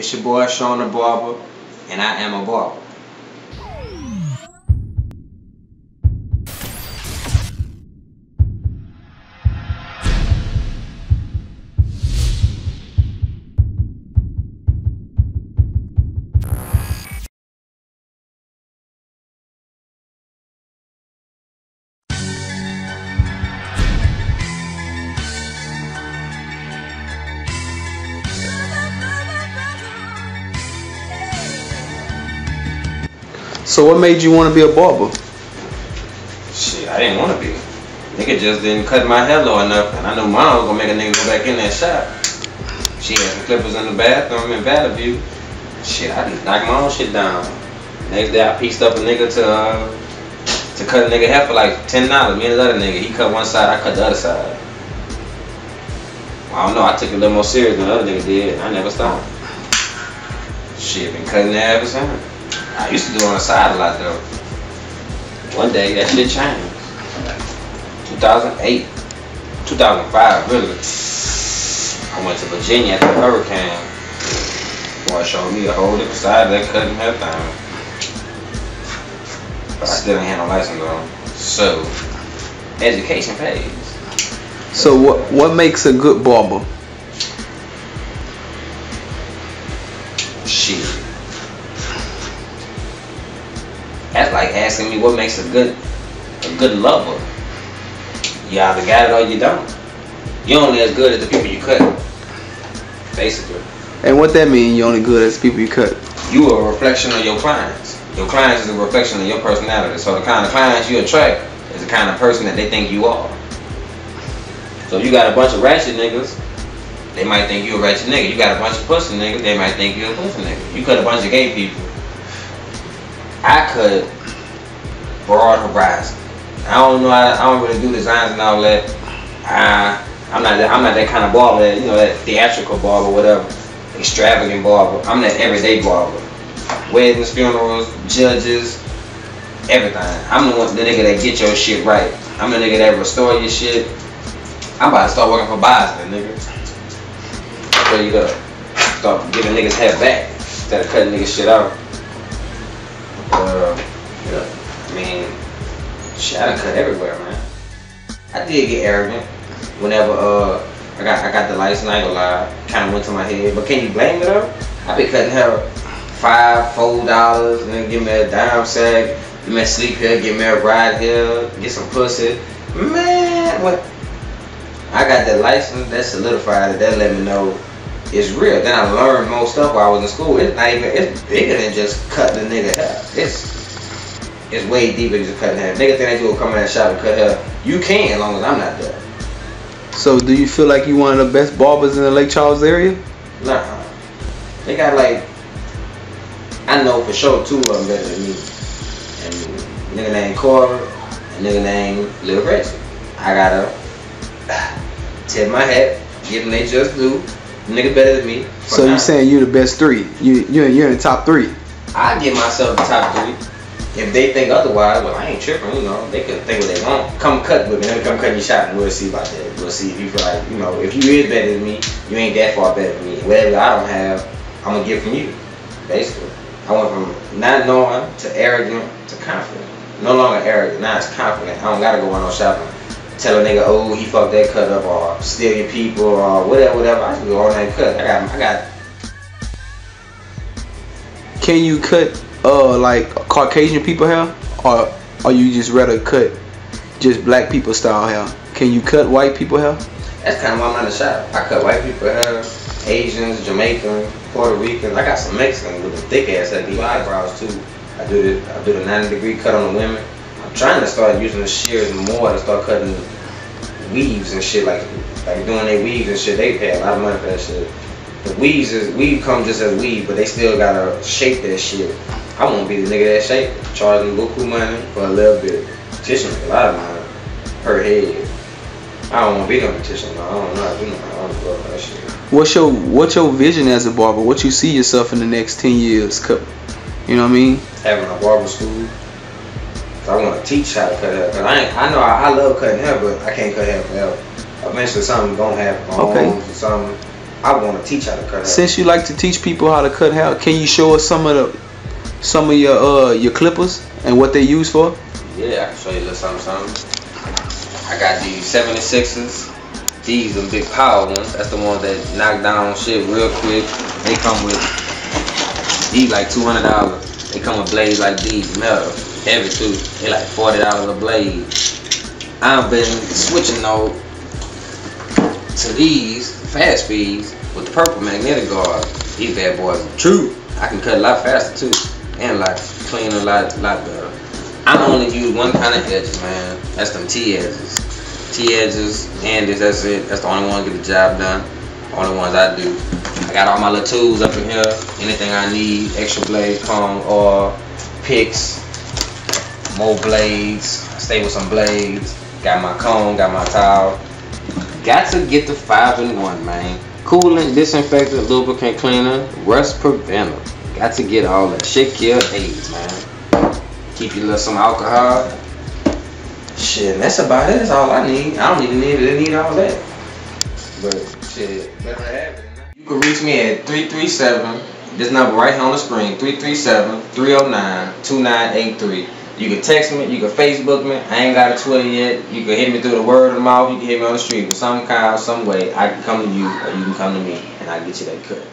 It's your boy Sean the Barber, and I am a barber. So what made you want to be a barber? Shit, I didn't want to be. Nigga just didn't cut my hair low enough, and I knew mom was gonna make a nigga go back in that shop. She had some clippers in the bathroom in Valley. Shit, I just knocked my own shit down. Next day, I pieced up a nigga to uh, to cut a nigga hair for like ten dollars. Me and the other nigga, he cut one side, I cut the other side. I don't know, I took it a little more serious than the other nigga did. I never stopped. Shit, been cutting hair ever since. I used to do it on the side a lot though. One day that shit changed. 2008, 2005 really. I went to Virginia after the hurricane. Boy showed me a whole different side of that cutting hair thing. But I still ain't had no license though. So, education pays. So what what makes a good barber? Asking me what makes a good a good lover. You either got it or you don't. You're only as good as the people you cut. Basically. And what that mean? You only good as people you cut. You are a reflection of your clients. Your clients is a reflection of your personality. So the kind of clients you attract is the kind of person that they think you are. So you got a bunch of ratchet niggas, they might think you a ratchet nigga. You got a bunch of pussy niggas, they might think you a pussy nigga. You cut a bunch of gay people. I cut broad horizon. I don't know. I, I don't really do designs and all that. I I'm not that I'm not that kind of barber. You know that theatrical barber, whatever, extravagant barber. I'm that everyday barber. Weddings, funerals, judges, everything. I'm the one, the nigga that get your shit right. I'm the nigga that restore your shit. I'm about to start working for Boston, nigga. There you go. Start giving niggas head back instead of cutting niggas shit out. Uh. I mean, shit, I cut everywhere, man. I did get arrogant whenever uh I got I got the license. I ain't gonna lie, kind of went to my head. But can you blame me though? I been cutting hair five, four dollars, and then give me a dime sack, give me a sleep here, give me a ride here, get some pussy. Man, what? I got that license. That solidified it. That let me know it's real. Then I learned more stuff while I was in school. It's not even. It's bigger than just cutting a nigga. It's it's way deeper than just cutting hair. Nigga think they will come in that shop and cut hair. You can, as long as I'm not there. So do you feel like you one of the best barbers in the Lake Charles area? Nah. They got like, I know for sure two of them better than me. And nigga named Cora, and nigga named Lil Reggie. I gotta tip my hat, give them they just do. Nigga better than me. So you saying you the best three? You you you're in the top three? I give myself the top three. If they think otherwise, well, I ain't tripping. You know, they can think what they want. Come cut with me. Let me come cut your shot, and we'll see about that. We'll see if you feel like, you know, if you is better than me, you ain't that far better than me. Whatever I don't have, I'm gonna get from you. Basically, I went from not knowing to arrogant to confident. No longer arrogant. Now it's confident. I don't gotta go on no shopping. Tell a nigga, oh, he fucked that cut up, or steal your people, or whatever, whatever. I just go on that cut. I got, I got. Can you cut uh like Caucasian people hair, or or you just rather cut just black people style hair? Can you cut white people hair? That's kind of why I'm in the shop. I cut white people hair, Asians, Jamaican, Puerto Ricans. I got some Mexicans with the thick ass that do eyebrows too. I do the I do the 90 degree cut on the women. I'm trying to start using the shears more to start cutting weaves and shit like like doing their weaves and shit. They pay a lot of money for that shit. The weaves is weave come just as weave, but they still gotta shape that shit. I won't be the nigga that shape, charging buku money for a little bit. Make a lot of money per head. I don't want to be no petition, though. I don't know. I do know. I don't love that shit. What's your what's your vision as a barber? What you see yourself in the next ten years? Cut, you know what I mean? Having a barber school. I want to teach how to cut hair. Cause I ain't, I know I, I love cutting hair, but I can't cut hair forever. Eventually something gonna happen. Okay. or something. I want to teach how to cut hair. Since you like to teach people how to cut hair, can you show us some of the some of your uh your clippers and what they use for? Yeah, I can show you a little something, something. I got these 76s. These are big power ones. That's the ones that knock down shit real quick. They come with these like two hundred dollars. They come with blades like these, metal, heavy too. They like forty dollars a blade. I've been switching though to these fast speeds with the purple magnetic guard. These bad boys are true. I can cut a lot faster too, and a Clean a lot, lot better. I'm only use one kind of edge, man. That's them T edges. T edges and this. That's it. That's the only one get the job done. Only ones I do. I got all my little tools up in here. Anything I need, extra blade, comb, or picks, more blades. Stay with some blades. Got my comb, got my towel. Got to get the five in one, man. Coolant, disinfectant, lubricant cleaner, rust preventer. Got to get all that shit kill AIDS, man. Keep you little some alcohol. Shit, that's about it. That's all I need. I don't even need it. need all that. But shit, better have it. You can reach me at 337. This number right here on the screen, 337-309-2983. You can text me, you can Facebook me. I ain't got a Twitter yet. You can hit me through the word of mouth. You can hit me on the street. But some kind, some way, I can come to you or you can come to me and I get you that cut.